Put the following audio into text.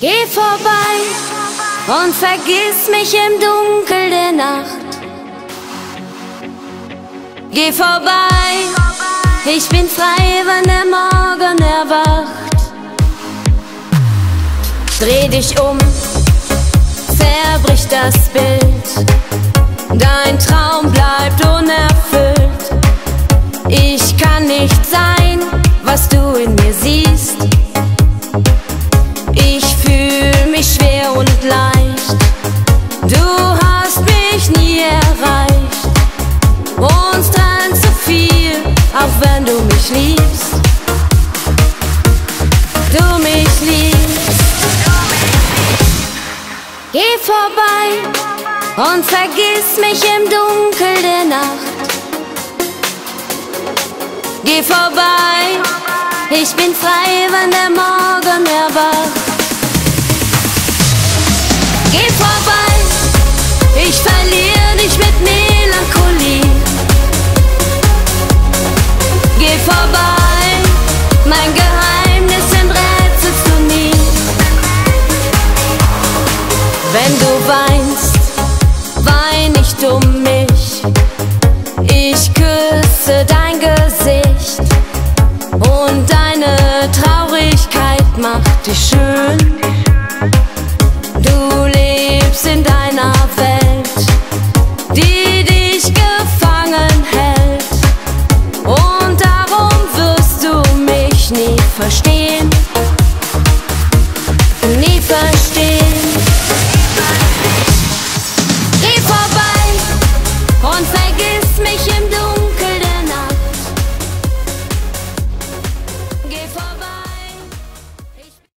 Geh vorbei und vergiss mich im Dunkel der Nacht. Geh vorbei, ich bin frei, wenn der Morgen erwacht. Dreh dich um, zerbrich das Bild. Dein Traum bleibt unerfüllt. Ich kann nicht sein, was du in mir siehst. Mich liebst. Du mich liebst. Geh vorbei und vergiss mich im Dunkel der Nacht. Geh vorbei, ich bin frei, wenn der Morgen erwacht. Geh vorbei, weinst, wein nicht um mich. Ich küsse dein Gesicht und deine Traurigkeit macht dich schön. Du lebst in deiner Welt, die dich gefangen hält. Und darum wirst du mich nie verstehen.